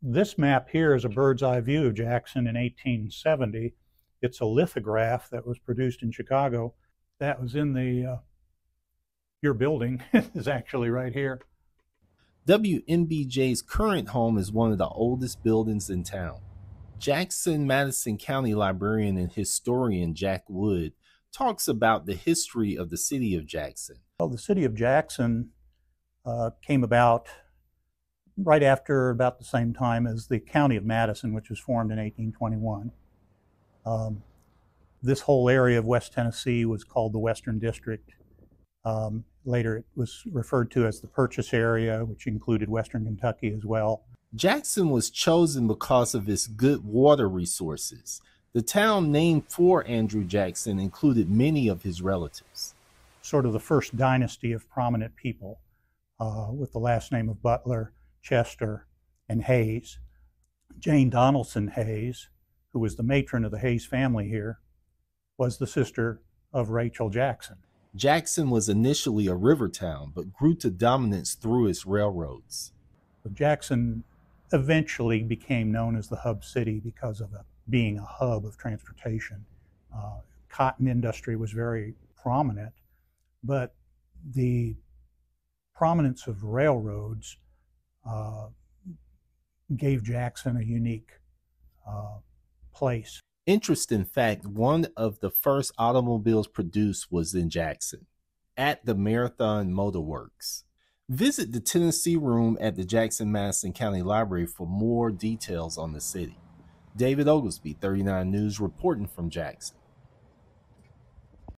this map here is a bird's eye view of Jackson in 1870. It's a lithograph that was produced in Chicago. That was in the uh, your building is actually right here. WNBJ's current home is one of the oldest buildings in town. Jackson Madison County librarian and historian Jack Wood talks about the history of the city of Jackson. Well, the city of Jackson uh, came about right after about the same time as the county of Madison, which was formed in 1821. Um, this whole area of West Tennessee was called the Western District. Um, later, it was referred to as the Purchase area, which included Western Kentucky as well. Jackson was chosen because of its good water resources. The town named for Andrew Jackson included many of his relatives. Sort of the first dynasty of prominent people uh, with the last name of Butler, Chester, and Hayes. Jane Donelson Hayes, who was the matron of the Hayes family here, was the sister of Rachel Jackson. Jackson was initially a river town, but grew to dominance through its railroads. Jackson eventually became known as the hub city because of a, being a hub of transportation. Uh, cotton industry was very prominent, but the prominence of railroads uh, gave Jackson a unique uh, place. Interesting fact one of the first automobiles produced was in Jackson at the Marathon Motor Works. Visit the Tennessee Room at the Jackson Madison County Library for more details on the city. David Oglesby, 39 News, reporting from Jackson.